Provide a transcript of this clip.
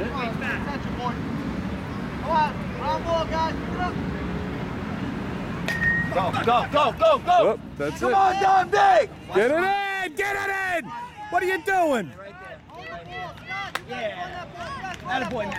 Come on, boy. Come on, round ball, guys. Pick it up. Go, go, go, go, go. Oh, that's Come it. on, Dom Dick! Get it in! Get it in! What are you doing? Yeah. Attaboy, man.